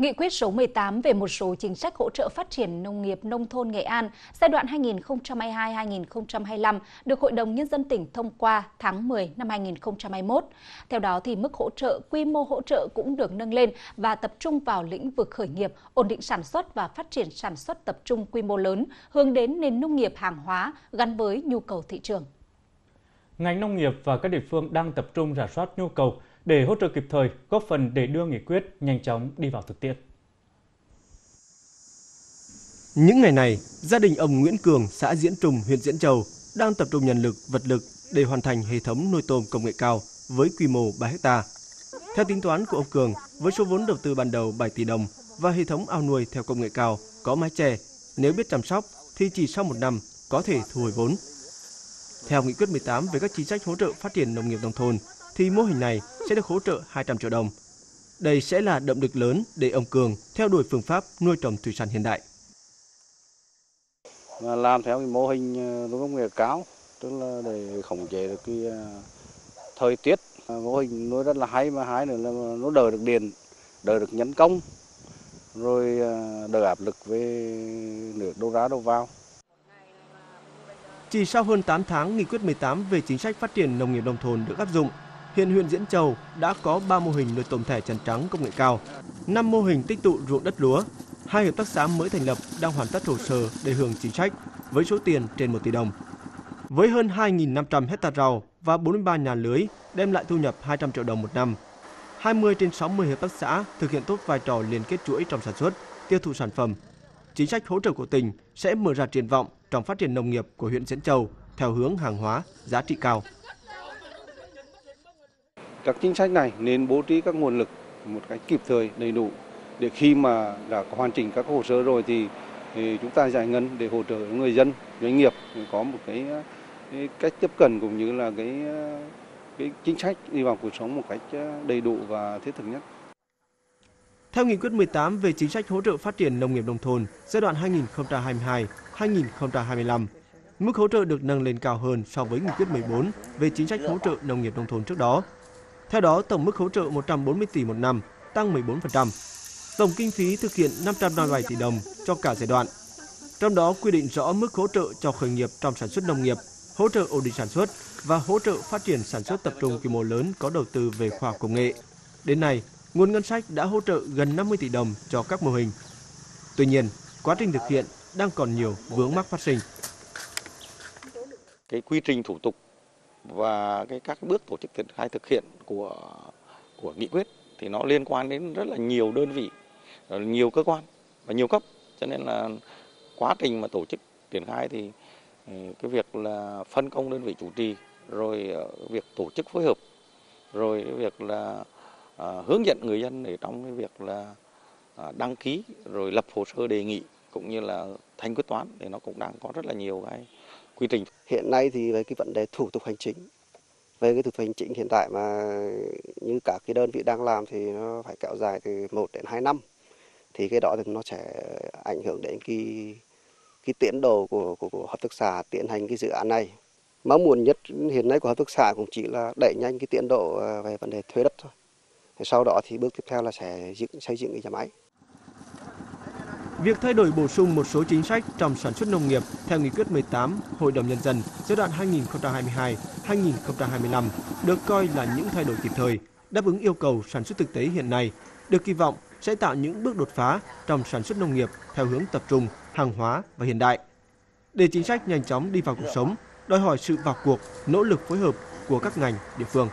Nghị quyết số 18 về một số chính sách hỗ trợ phát triển nông nghiệp nông thôn Nghệ An giai đoạn 2022-2025 được Hội đồng Nhân dân tỉnh thông qua tháng 10 năm 2021. Theo đó, thì mức hỗ trợ, quy mô hỗ trợ cũng được nâng lên và tập trung vào lĩnh vực khởi nghiệp, ổn định sản xuất và phát triển sản xuất tập trung quy mô lớn, hướng đến nền nông nghiệp hàng hóa gắn với nhu cầu thị trường. Ngành nông nghiệp và các địa phương đang tập trung rà soát nhu cầu, để hỗ trợ kịp thời, góp phần để đưa nghị quyết nhanh chóng đi vào thực tiễn. Những ngày này, gia đình ông Nguyễn Cường, xã Diễn Trùng, huyện Diễn Châu đang tập trung nhân lực, vật lực để hoàn thành hệ thống nuôi tôm công nghệ cao với quy mô 3 hecta. Theo tính toán của ông Cường, với số vốn đầu tư ban đầu 7 tỷ đồng và hệ thống ao nuôi theo công nghệ cao có mái che, nếu biết chăm sóc thì chỉ sau một năm có thể thu hồi vốn. Theo nghị quyết 18 về các chính sách hỗ trợ phát triển nông nghiệp nông thôn, thì mô hình này sẽ được hỗ trợ 200 triệu đồng. Đây sẽ là động lực lớn để ông Cường theo đuổi phương pháp nuôi trồng thủy sản hiện đại. Làm theo cái mô hình ờ, nuôi công nghệ cao, tức là để khống chế được cái ờ, thời tiết. Ờ, mô hình nuôi rất là hay mà hai nữa là nó đỡ được điện, đỡ được nhân công, rồi đỡ áp lực về nước đâu ra đâu vào. Chỉ sau hơn 8 tháng, nghị quyết 18 về chính sách phát triển nông nghiệp nông thôn được áp dụng, hiện huyện Diễn Châu đã có 3 mô hình nuôi tôm thẻ chân trắng công nghệ cao, 5 mô hình tích tụ ruộng đất lúa, hai hợp tác xã mới thành lập đang hoàn tất hồ sơ để hưởng chính sách với số tiền trên 1 tỷ đồng. Với hơn 2.500 hecta rau và 43 nhà lưới đem lại thu nhập 200 triệu đồng một năm, 20 trên 60 hợp tác xã thực hiện tốt vai trò liên kết chuỗi trong sản xuất, tiêu thụ sản phẩm. Chính sách hỗ trợ của tỉnh sẽ mở ra triển vọng trong phát triển nông nghiệp của huyện Diễn Châu theo hướng hàng hóa, giá trị cao. Các chính sách này nên bố trí các nguồn lực một cách kịp thời, đầy đủ để khi mà đã hoàn chỉnh các hồ sơ rồi thì, thì chúng ta giải ngân để hỗ trợ người dân, doanh nghiệp có một cái, cái cách tiếp cận cũng như là cái cái chính sách đi vào cuộc sống một cách đầy đủ và thiết thực nhất. Theo nghị quyết 18 về chính sách hỗ trợ phát triển nông nghiệp nông thôn giai đoạn 2022-2025, mức hỗ trợ được nâng lên cao hơn so với nghị quyết 14 về chính sách hỗ trợ nông nghiệp nông thôn trước đó. Theo đó, tổng mức hỗ trợ 140 tỷ một năm, tăng 14%. Tổng kinh phí thực hiện 557 tỷ đồng cho cả giai đoạn. Trong đó quy định rõ mức hỗ trợ cho khởi nghiệp trong sản xuất nông nghiệp, hỗ trợ ổn định sản xuất và hỗ trợ phát triển sản xuất tập trung quy mô lớn có đầu tư về khoa học công nghệ. Đến nay, nguồn ngân sách đã hỗ trợ gần 50 tỷ đồng cho các mô hình. Tuy nhiên, quá trình thực hiện đang còn nhiều vướng mắc phát sinh. Cái quy trình thủ tục và cái các bước tổ chức triển khai thực hiện của của nghị quyết thì nó liên quan đến rất là nhiều đơn vị, ờ, nhiều cơ quan và nhiều cấp. Cho nên là quá trình mà tổ chức triển khai thì ừ, cái việc là phân công đơn vị chủ trì rồi ờ, việc tổ chức phối hợp rồi cái việc là à, hướng dẫn người dân để trong cái việc là à, đăng ký rồi lập hồ sơ đề nghị cũng như là thanh quyết toán thì nó cũng đang có rất là nhiều cái quy trình. Hiện nay thì về cái vấn đề thủ tục hành chính về cái thủ tục hành chính hiện tại mà như các cái đơn vị đang làm thì nó phải kéo dài từ 1 đến 2 năm thì cái đó thì nó sẽ ảnh hưởng đến cái cái tiến độ của, của, của hợp tác xã tiến hành cái dự án này. Mong muốn nhất hiện nay của hợp tác xã cũng chỉ là đẩy nhanh cái tiến độ à, về vấn đề thuế đất thôi. Sau đó thì bước tiếp theo là sẽ dựng, xây dựng cái nhà máy. Việc thay đổi bổ sung một số chính sách trong sản xuất nông nghiệp theo nghị quyết 18 Hội đồng Nhân dân giai đoạn 2022-2025 được coi là những thay đổi kịp thời, đáp ứng yêu cầu sản xuất thực tế hiện nay, được kỳ vọng sẽ tạo những bước đột phá trong sản xuất nông nghiệp theo hướng tập trung, hàng hóa và hiện đại. Để chính sách nhanh chóng đi vào cuộc sống, đòi hỏi sự vào cuộc, nỗ lực phối hợp của các ngành, địa phương.